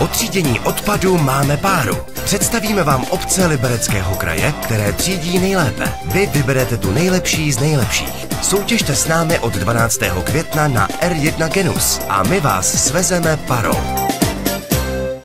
O třídění odpadu máme páru. Představíme vám obce Libereckého kraje, které třídí nejlépe. Vy vyberete tu nejlepší z nejlepších. Soutěžte s námi od 12. května na R1 Genus a my vás svezeme parou.